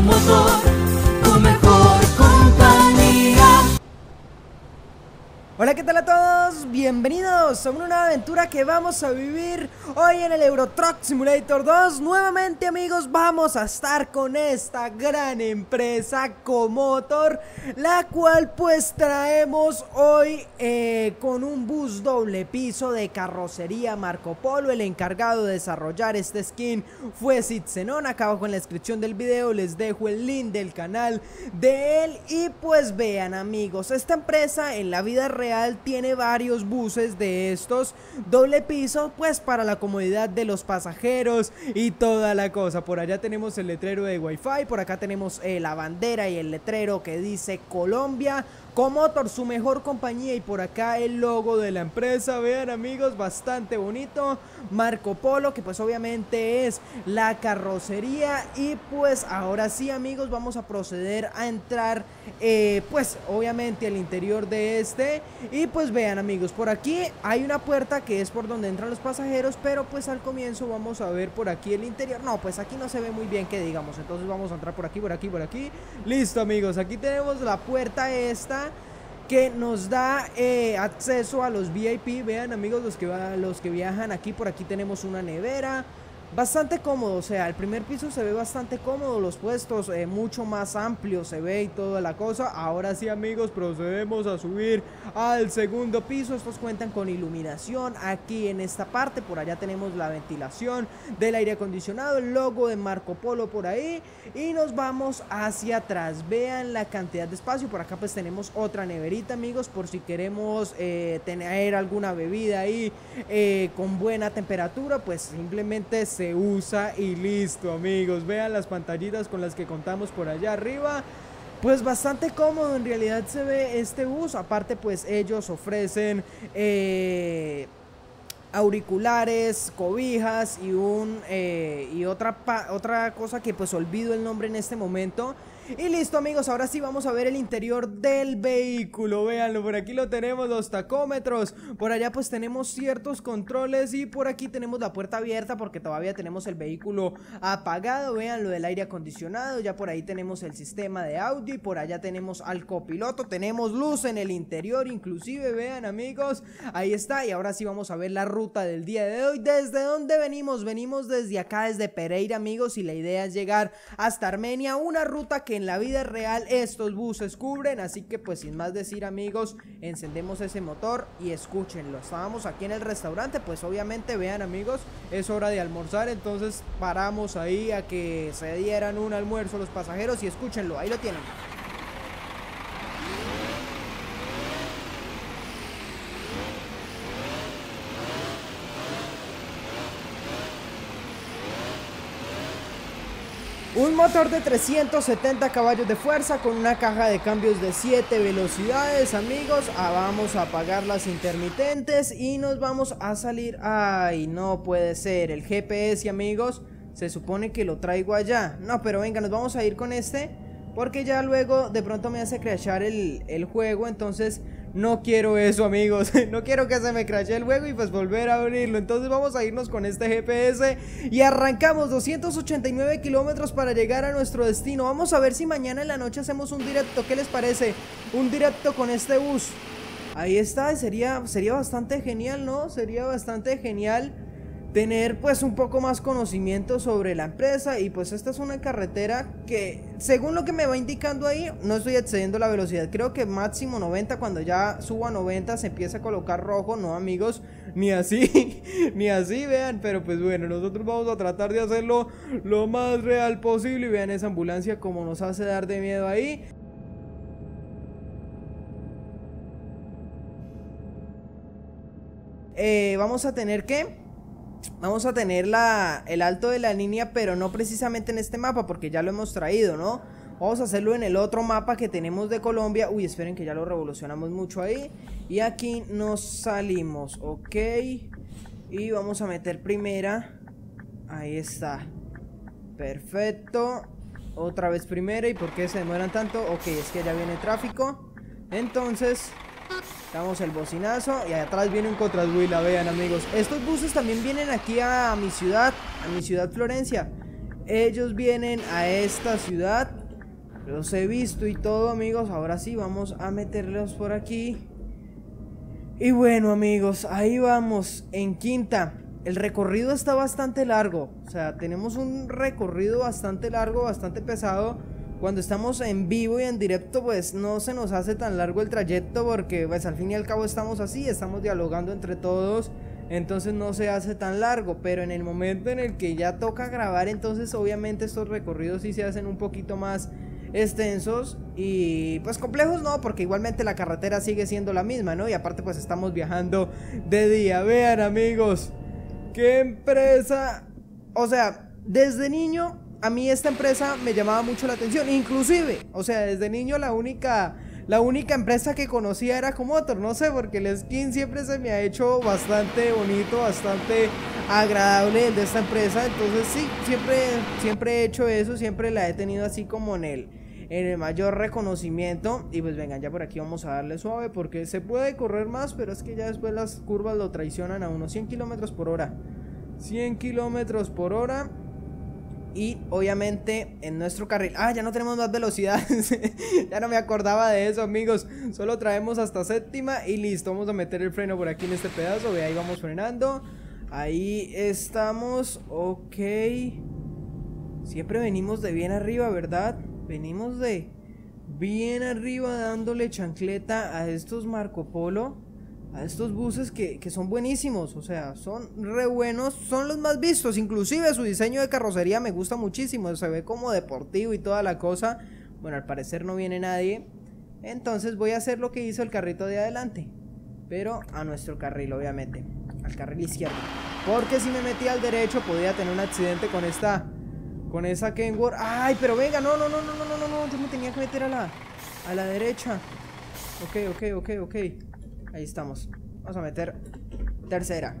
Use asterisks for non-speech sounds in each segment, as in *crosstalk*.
Motor, tu Hola, ¿qué tal a todos? Bienvenidos a una nueva aventura que vamos a vivir hoy en el Euro Truck Simulator 2. Nuevamente, amigos, vamos a estar con esta gran empresa Comotor, la cual pues traemos hoy eh, con un bus doble piso de carrocería Marco Polo. El encargado de desarrollar este skin fue Zenon. Acá abajo en la descripción del video les dejo el link del canal de él. Y pues vean, amigos, esta empresa en la vida real tiene varios buses de estos doble piso pues para la comodidad de los pasajeros y toda la cosa. Por allá tenemos el letrero de wifi por acá tenemos eh, la bandera y el letrero que dice Colombia Comotor, su mejor compañía y por acá el logo de la empresa, vean amigos, bastante bonito, Marco Polo, que pues obviamente es la carrocería. Y pues ahora sí amigos vamos a proceder a entrar eh, pues obviamente al interior de este. Y pues vean amigos, por aquí hay una puerta que es por donde entran los pasajeros, pero pues al comienzo vamos a ver por aquí el interior, no pues aquí no se ve muy bien que digamos, entonces vamos a entrar por aquí, por aquí, por aquí, listo amigos, aquí tenemos la puerta esta que nos da eh, acceso a los VIP. Vean amigos los que, los que viajan aquí, por aquí tenemos una nevera, bastante cómodo, o sea, el primer piso se ve bastante cómodo, los puestos eh, mucho más amplios se ve y toda la cosa. Ahora sí, amigos, procedemos a subir al segundo piso. Estos cuentan con iluminación aquí en esta parte, por allá tenemos la ventilación del aire acondicionado, el logo de Marco Polo por ahí y nos vamos hacia atrás. Vean la cantidad de espacio, por acá pues tenemos otra neverita, amigos, por si queremos eh, tener alguna bebida ahí eh, con buena temperatura, pues simplemente se usa y listo amigos. Vean las pantallitas con las que contamos por allá arriba. Pues bastante cómodo en realidad se ve este bus. Aparte pues ellos ofrecen eh, auriculares, cobijas y un eh, y otra otra cosa que pues olvido el nombre en este momento y listo amigos, ahora sí vamos a ver el interior del vehículo. Véanlo, por aquí lo tenemos, los tacómetros. Por allá pues tenemos ciertos controles Y por aquí tenemos la puerta abierta Porque todavía tenemos el vehículo apagado. Vean lo del aire acondicionado. Ya por ahí tenemos el sistema de audio Y por allá tenemos al copiloto. Tenemos luz en el interior inclusive Vean amigos, ahí está Y ahora sí vamos a ver la ruta del día de hoy. ¿Desde dónde venimos? Venimos desde acá, desde Pereira amigos Y la idea es llegar hasta Armenia. Una ruta que en la vida real estos buses cubren. Así que pues sin más decir amigos, encendemos ese motor y escúchenlo. Estábamos aquí en el restaurante, pues obviamente vean amigos, es hora de almorzar. Entonces paramos ahí a que se dieran un almuerzo los pasajeros y escúchenlo, ahí lo tienen. Motor de 370 caballos de fuerza con una caja de cambios de 7 velocidades, amigos. Ah, vamos a apagar las intermitentes y nos vamos a salir. Ay, no puede ser. El GPS, amigos, se supone que lo traigo allá. No, pero venga, nos vamos a ir con este. Porque ya luego de pronto me hace crashar el, el juego. Entonces no quiero eso, amigos. *laughs* No quiero que se me crashe el juego y pues volver a abrirlo. Entonces vamos a irnos con este GPS y arrancamos 289 kilómetros para llegar a nuestro destino. Vamos a ver si mañana en la noche hacemos un directo. ¿Qué les parece? Un directo con este bus. Ahí está, sería, sería bastante genial, ¿no? Sería bastante genial tener pues un poco más conocimiento sobre la empresa y pues esta es una carretera que según lo que me va indicando ahí no estoy excediendo la velocidad creo que máximo 90 cuando ya suba a 90 se empieza a colocar rojo no amigos *laughs* ni así *laughs* ni así vean pero pues bueno nosotros vamos a tratar de hacerlo lo más real posible y vean esa ambulancia como nos hace dar de miedo ahí. Eh, vamos a tener que vamos a tener la, el alto de la línea, pero no precisamente en este mapa, porque ya lo hemos traído, ¿no? Vamos a hacerlo en el otro mapa que tenemos de Colombia. Uy, esperen que ya lo revolucionamos mucho ahí. Y aquí nos salimos, ok. Y vamos a meter primera. Ahí está. Perfecto. Otra vez primera. ¿Y por qué se demoran tanto? Ok, es que ya viene tráfico. Entonces, Damos el bocinazo y atrás viene un contrashuila, vean amigos. Estos buses también vienen aquí a mi ciudad, a mi ciudad Florencia. ellos vienen a esta ciudad. Los he visto y todo, amigos. Ahora sí, vamos a meterlos por aquí. Y bueno, amigos, ahí vamos, en quinta. El recorrido está bastante largo. O sea, tenemos un recorrido bastante largo, bastante pesado. Cuando estamos en vivo y en directo, pues no se nos hace tan largo el trayecto porque pues al fin y al cabo estamos así, estamos dialogando entre todos entonces no se hace tan largo, pero en el momento en el que ya toca grabar, entonces obviamente estos recorridos sí se hacen un poquito más extensos y pues complejos no, porque igualmente la carretera sigue siendo la misma, ¿no? Y aparte pues estamos viajando de día. Vean amigos, qué empresa, o sea, desde niño a mí esta empresa me llamaba mucho la atención, inclusive, o sea, desde niño la única la única empresa que conocía era Comotor, no sé, porque el skin siempre se me ha hecho bastante bonito, bastante agradable el de esta empresa, entonces sí, siempre, siempre he hecho eso, siempre la he tenido así como en el, en el mayor reconocimiento. Y pues vengan, ya por aquí vamos a darle suave porque se puede correr más, pero es que ya después las curvas lo traicionan a unos 100 kilómetros por hora. 100 kilómetros por hora. Y obviamente en nuestro carril. Ah, ya no tenemos más velocidad. *laughs* ya no me acordaba de eso, amigos. Solo traemos hasta séptima y listo. Vamos a meter el freno por aquí en este pedazo. Ve, ahí vamos frenando. Ahí estamos. Ok. Siempre venimos de bien arriba, ¿verdad? Venimos de bien arriba dándole chancleta a estos Marco Polo a estos buses que, son buenísimos, o sea, son re buenos, son los más vistos, inclusive su diseño de carrocería me gusta muchísimo, se ve como deportivo y toda la cosa. Bueno, al parecer no viene nadie, entonces voy a hacer lo que hizo el carrito de adelante, pero a nuestro carril obviamente, al carril izquierdo, porque si me metí al derecho podía tener un accidente con esta, con esa Kenworth. Ay, pero venga, no, no, no, no, no, no, no, yo me tenía que meter a la, a la derecha. Ok, ok, ok, ok. Ahí estamos. Vamos a meter tercera.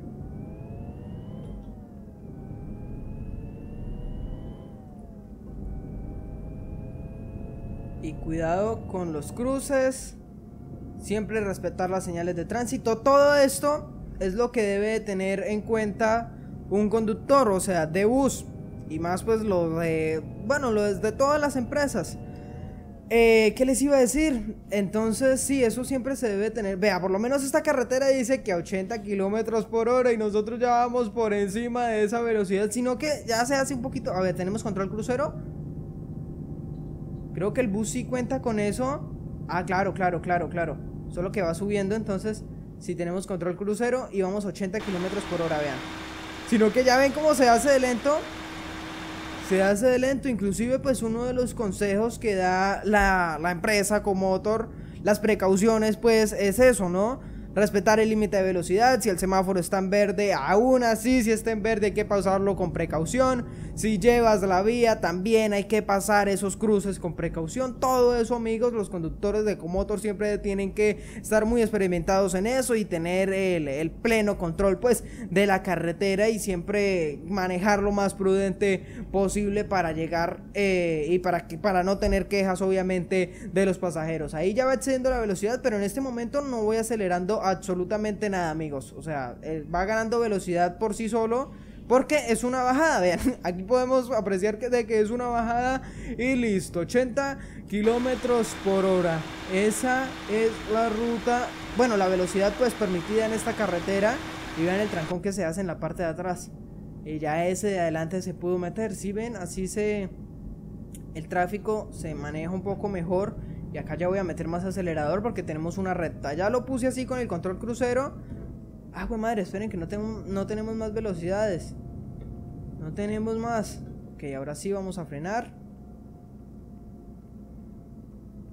Y cuidado con los cruces. Siempre respetar las señales de tránsito. Todo esto es lo que debe tener en cuenta un conductor, o sea, de bus. Y más pues lo de, bueno, lo de todas las empresas. Eh, ¿Qué les iba a decir? Entonces, sí, eso siempre se debe tener. Vea, por lo menos esta carretera dice que a 80 kilómetros por hora y nosotros ya vamos por encima de esa velocidad, sino que ya se hace un poquito. A ver, tenemos control crucero. Creo que el bus sí cuenta con eso. Ah, claro, claro, claro, claro. Solo que va subiendo, entonces, si tenemos control crucero y vamos a 80 kilómetros por hora, vean. Sino que ya ven cómo se hace de lento se hace de lento. Inclusive, pues uno de los consejos que da la, la empresa como motor, las precauciones, pues es eso, ¿no? Respetar el límite de velocidad, si el semáforo está en verde, aún así si está en verde hay que pausarlo con precaución, si llevas la vía también hay que pasar esos cruces con precaución, todo eso amigos, los conductores de Comotor siempre tienen que estar muy experimentados en eso y tener el, pleno control pues de la carretera y siempre manejar lo más prudente posible para llegar eh, y para, para no tener quejas obviamente de los pasajeros, ahí ya va excediendo la velocidad pero en este momento no voy acelerando absolutamente nada, amigos. O sea, va ganando velocidad por sí solo. Porque es una bajada, *laughs* vean, aquí podemos apreciar que, de que es una bajada y listo, 80 kilómetros por hora. Esa es la ruta, bueno, la velocidad pues permitida en esta carretera. Y vean el trancón que se hace en la parte de atrás. Y ya ese de adelante se pudo meter. Si ven, así se... El tráfico se maneja un poco mejor y acá ya voy a meter más acelerador porque tenemos una recta. Ya lo puse así con el control crucero. Ah, güey madre, esperen que no, tengo, no tenemos más velocidades. No tenemos más. Ok, ahora sí vamos a frenar.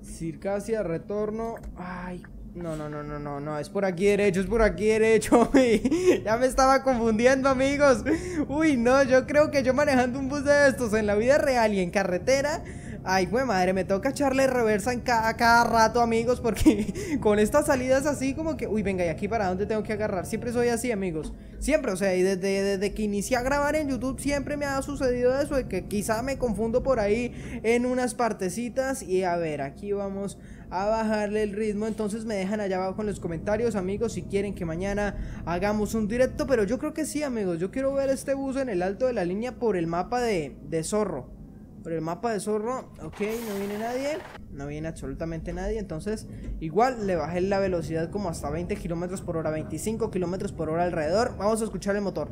Circasia, retorno. Ay, no, no, no, no, no, no, es por aquí derecho, es por aquí derecho. *laughs* ya me estaba confundiendo, amigos. Uy, no, yo creo que yo manejando un bus de estos en la vida real y en carretera Ay, güey, madre, me toca echarle reversa en cada, rato, amigos, porque *laughs* con estas salidas así como que... Uy, venga, ¿y aquí para dónde tengo que agarrar? Siempre soy así, amigos. Siempre, o sea, y desde, desde que inicié a grabar en YouTube siempre me ha sucedido eso, de que quizá me confundo por ahí en unas partecitas. Y a ver, aquí vamos a bajarle el ritmo. Entonces me dejan allá abajo en los comentarios, amigos, si quieren que mañana hagamos un directo. Pero yo creo que sí, amigos. Yo quiero ver este bus en el alto de la línea por el mapa de, de Zorro. Por el mapa de zorro, ok, no viene nadie No viene absolutamente nadie Entonces, igual le bajé la velocidad como hasta 20 kilómetros por hora 25 kilómetros por hora alrededor Vamos a escuchar el motor.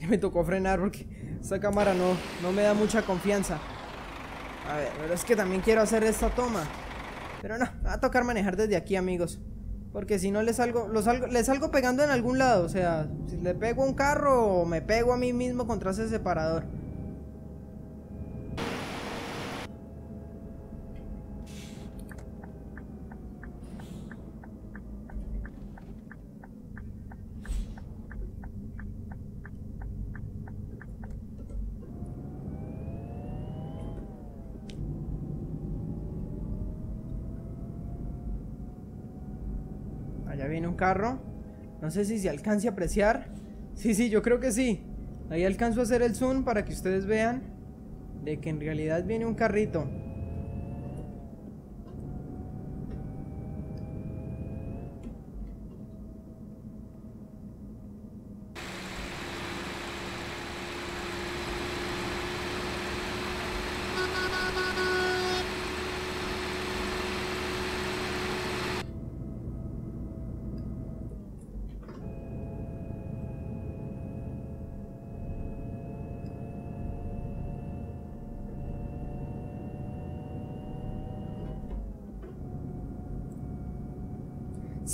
*laughs* Me tocó frenar porque esta cámara no, no me da mucha confianza. A ver, pero es que también quiero hacer esta toma pero no, va a tocar manejar desde aquí, amigos. Porque si no les salgo, los salgo, les salgo pegando en algún lado. O sea, si le pego un carro o me pego a mí mismo contra ese separador. Allá viene un carro. No sé si se alcance a apreciar. Sí, sí, yo creo que sí. Ahí alcanzo a hacer el zoom para que ustedes vean de que en realidad viene un carrito.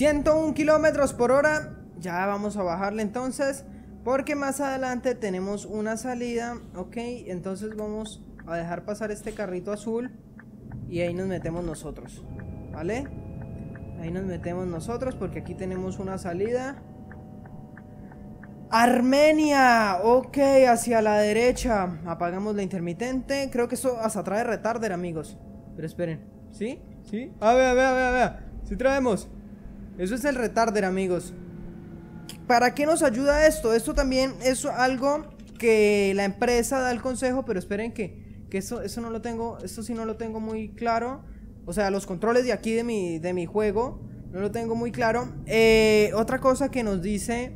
101 kilómetros por hora. Ya vamos a bajarle entonces. Porque más adelante tenemos una salida. Ok, entonces vamos a dejar pasar este carrito azul. Y ahí nos metemos nosotros. ¿Vale? Ahí nos metemos nosotros porque aquí tenemos una salida. Armenia, ok, hacia la derecha Apagamos la intermitente Creo que eso hasta trae retarder, amigos Pero esperen, ¿sí? ¿Sí? A ver, a ver, a ver, a ver Si traemos eso es el retarder, amigos. ¿Para qué nos ayuda esto? Esto también es algo que la empresa da el consejo, pero esperen que, que eso, eso no lo tengo, esto sí no lo tengo muy claro. O sea, los controles de aquí de mi, de mi juego, no lo tengo muy claro. Eh, otra cosa que nos dice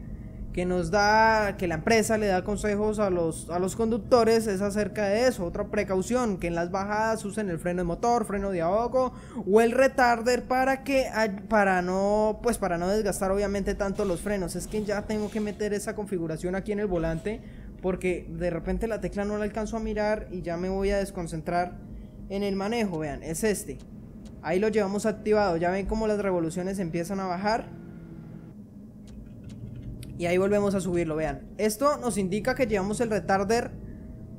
que nos da, que la empresa le da consejos a los, a los conductores es acerca de eso. Otra precaución, que en las bajadas usen el freno de motor, freno de ahogo o el retarder para que, para no, pues para no desgastar obviamente tanto los frenos. Es que ya tengo que meter esa configuración aquí en el volante porque de repente la tecla no la alcanzo a mirar y ya me voy a desconcentrar en el manejo. Vean, es este. Ahí lo llevamos activado. Ya ven cómo las revoluciones empiezan a bajar. Y ahí volvemos a subirlo, vean. Esto nos indica que llevamos el retarder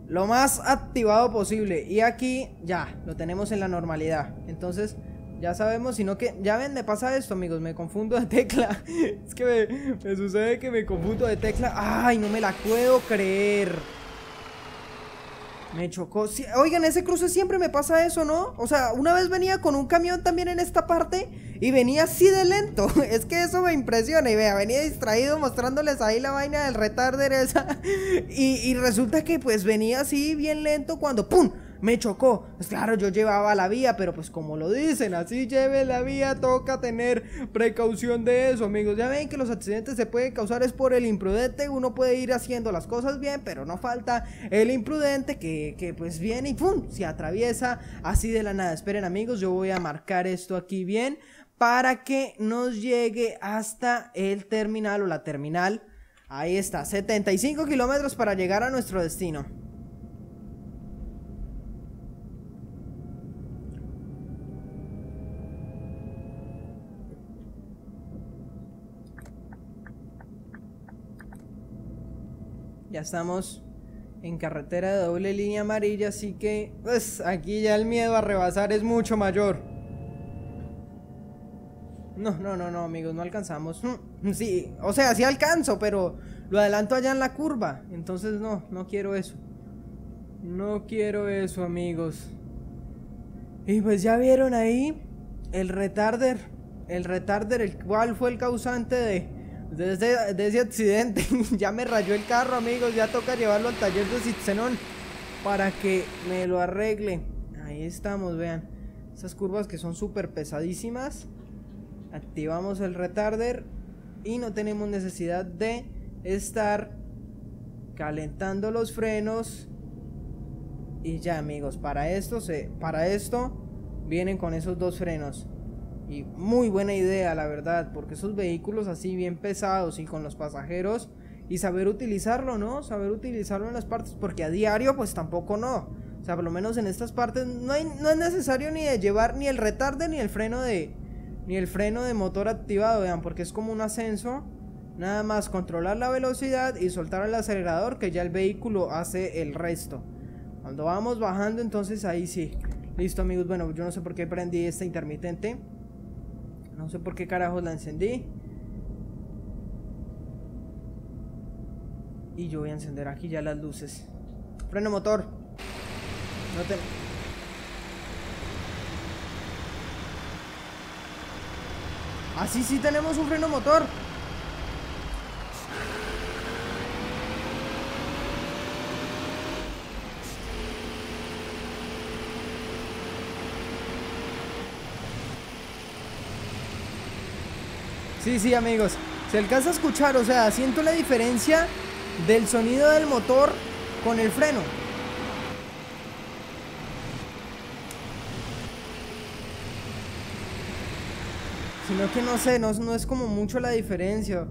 lo más activado posible. Y aquí ya, lo tenemos en la normalidad. Entonces, ya sabemos, sino que, ya ven, me pasa esto, amigos, me confundo de tecla. *laughs* es que me, me sucede que me confundo de tecla. Ay, no me la puedo creer. Me chocó. oigan, ese cruce siempre me pasa eso, ¿no? O sea, una vez venía con un camión también en esta parte y venía así de lento. *laughs* Es que eso me impresiona. Y vea, venía distraído mostrándoles ahí la vaina del retarder esa. *laughs* Y, y resulta que pues venía así bien lento cuando ¡pum! Me chocó. Pues claro, yo llevaba la vía, pero pues como lo dicen, así lleve la vía, toca tener precaución de eso, amigos. Ya ven que los accidentes se pueden causar es por el imprudente, uno puede ir haciendo las cosas bien, pero no falta el imprudente que, que pues viene y ¡pum! se atraviesa así de la nada. Esperen amigos, yo voy a marcar esto aquí bien para que nos llegue hasta el terminal o la terminal. Ahí está, 75 kilómetros para llegar a nuestro destino. Estamos en carretera de doble línea amarilla, así que pues aquí ya el miedo a rebasar es mucho mayor. No, no, no, no, amigos, no alcanzamos. Mm, Sí, o sea, sí alcanzo, pero lo adelanto allá en la curva. Entonces no, no quiero eso. No quiero eso, amigos. Y pues ya vieron ahí el retarder. El retarder, el cual fue el causante de, de, ese, de ese accidente. *laughs* ya me rayó el carro, amigos. Ya toca llevarlo al taller de Citzenón para que me lo arregle. Ahí estamos, vean. Esas curvas que son súper pesadísimas. Activamos el retarder y no tenemos necesidad de estar calentando los frenos. Y ya, amigos, para esto se para esto vienen con esos dos frenos. Y muy buena idea, la verdad, porque esos vehículos así bien pesados y con los pasajeros y saber utilizarlo, ¿no? Saber utilizarlo en las partes, porque a diario pues tampoco no. O sea, por lo menos en estas partes no, hay, no es necesario ni de llevar ni el retarde ni el freno de ni el freno de motor activado, vean, porque es como un ascenso. Nada más controlar la velocidad y soltar el acelerador que ya el vehículo hace el resto. Cuando vamos bajando, entonces ahí sí. Listo, amigos. Bueno, yo no sé por qué prendí esta intermitente. No sé por qué carajos la encendí. Y yo voy a encender aquí ya las luces. Freno motor. No te... Así sí tenemos un freno motor. Sí, sí, amigos. Se alcanza a escuchar, o sea, siento la diferencia del sonido del motor con el freno. Sino que no sé, no, es como mucho la diferencia.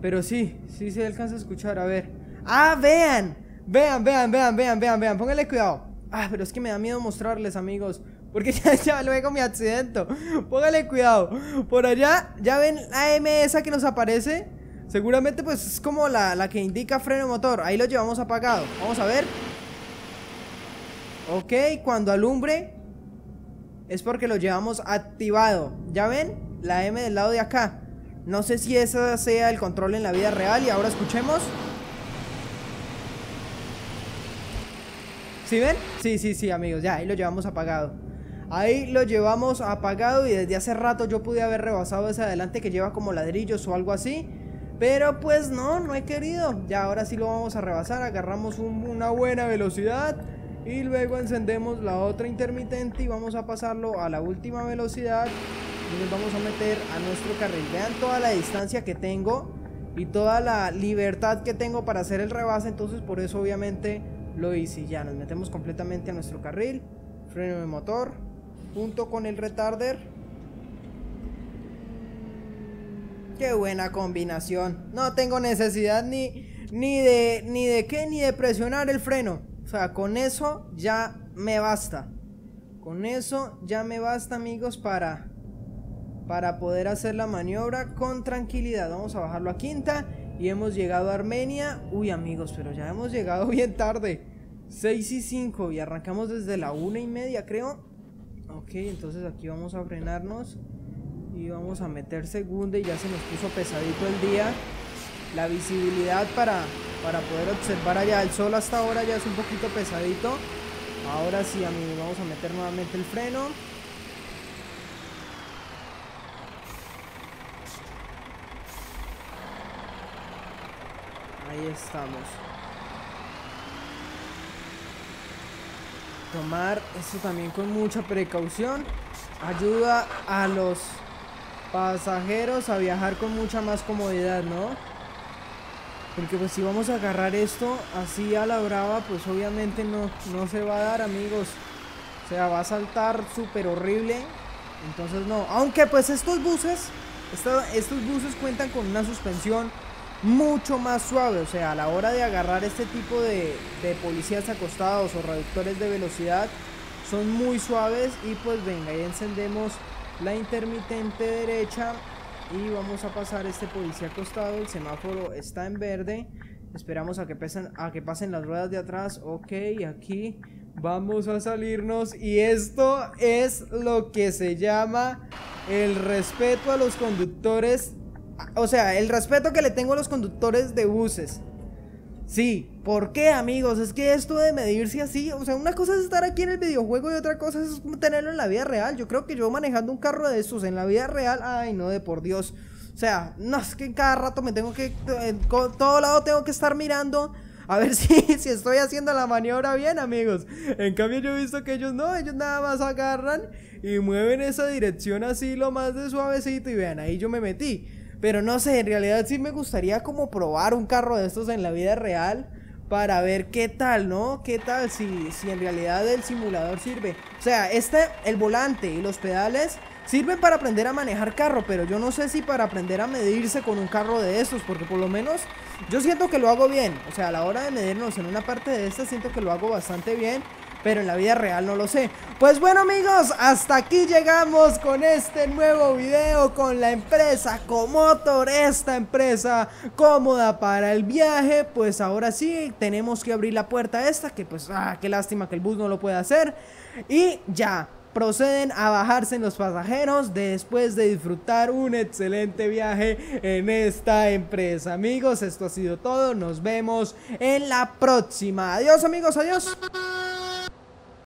Pero sí, sí se alcanza a escuchar, a ver. ¡Ah, vean! Vean, vean, vean, vean, vean, vean. Pónganle cuidado. Ah, pero es que me da miedo mostrarles, amigos. Porque *laughs* ya, ya luego me accidento. Póngale cuidado. Por allá, ya ven la M esa que nos aparece. Seguramente pues es como la, la que indica freno motor. Ahí lo llevamos apagado. Vamos a ver. Ok, cuando alumbre es porque lo llevamos activado. ¿Ya ven? La M del lado de acá. No sé si esa sea el control en la vida real. Y ahora escuchemos. ¿Sí ven? Sí, sí, sí, amigos. Ya, ahí lo llevamos apagado. Ahí lo llevamos apagado y desde hace rato yo pude haber rebasado ese adelante que lleva como ladrillos o algo así. Pero pues no, no he querido. Ya ahora sí lo vamos a rebasar. Agarramos un- una buena velocidad. Y luego encendemos la otra intermitente y vamos a pasarlo a la última velocidad. Y nos vamos a meter a nuestro carril. Vean toda la distancia que tengo y toda la libertad que tengo para hacer el rebase. Entonces por eso obviamente lo hice. Ya nos metemos completamente a nuestro carril. Freno de motor. Junto con el retarder. Qué buena combinación. No tengo necesidad ni, ni de ni de qué ni de presionar el freno. O sea, con eso ya me basta. Con eso ya me basta, amigos, para para poder hacer la maniobra con tranquilidad. Vamos a bajarlo a quinta y hemos llegado a Armenia. Uy, amigos, pero ya hemos llegado *laughs* bien tarde. 6 y 5 y arrancamos desde la una y media, creo. Ok, entonces aquí vamos a frenarnos y vamos a meter segunda y ya se nos puso pesadito el día. La visibilidad para, para poder observar allá el sol hasta ahora ya es un poquito pesadito. Ahora sí, amigos, vamos a meter nuevamente el freno. Ahí estamos. Tomar esto también con mucha precaución. Ayuda a los pasajeros a viajar con mucha más comodidad, ¿no? Porque pues si vamos a agarrar esto así a la brava, pues obviamente no, no se va a dar, amigos. O sea, va a saltar súper horrible. Entonces no. Aunque pues estos buses, estos buses cuentan con una suspensión mucho más suave. O sea, a la hora de agarrar este tipo de, policías acostados o reductores de velocidad, son muy suaves. Y pues venga, ahí encendemos la intermitente derecha. Y vamos a pasar este policía acostado. El semáforo está en verde. Esperamos a que, a que pasen las ruedas de atrás. Ok, aquí vamos a salirnos. Y esto es lo que se llama el respeto a los conductores, o sea, el respeto que le tengo a los conductores de buses. Sí, ¿por qué amigos? Es que esto de medirse así, o sea, una cosa es estar aquí en el videojuego y otra cosa es tenerlo en la vida real. Yo creo que yo manejando un carro de estos en la vida real, ay no, de por Dios. O sea, no, es que cada rato me tengo que, en todo lado tengo que estar mirando a ver *laughs* si, si estoy haciendo la maniobra bien, amigos. En cambio yo he visto que ellos no, ellos nada más agarran y mueven esa dirección así lo más de suavecito y vean, ahí yo me metí. Pero no sé, en realidad sí me gustaría como probar un carro de estos en la vida real para ver qué tal, ¿no? ¿Qué tal si, si en realidad el simulador sirve? O sea, este, el volante y los pedales sirven para aprender a manejar carro, pero yo no sé si para aprender a medirse con un carro de estos, porque por lo menos yo siento que lo hago bien. O sea, a la hora de medirnos en una parte de esta siento que lo hago bastante bien pero en la vida real no lo sé. Pues bueno amigos, hasta aquí llegamos con este nuevo video con la empresa Comotor, esta empresa cómoda para el viaje. Pues ahora sí, tenemos que abrir la puerta esta, que pues, ah, qué lástima que el bus no lo pueda hacer. Y ya, proceden a bajarse los pasajeros después de disfrutar un excelente viaje en esta empresa. Amigos, esto ha sido todo. Nos vemos en la próxima. Adiós amigos, adiós.